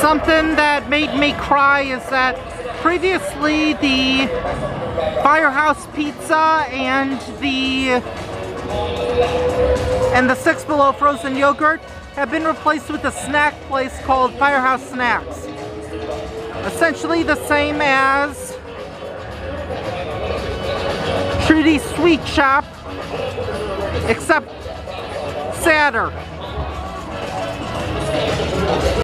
Something that made me cry is that previously the Firehouse Pizza and the and the Six Below frozen yogurt have been replaced with a snack place called Firehouse Snacks. Essentially the same as Trudy's Sweet Shop, except sadder.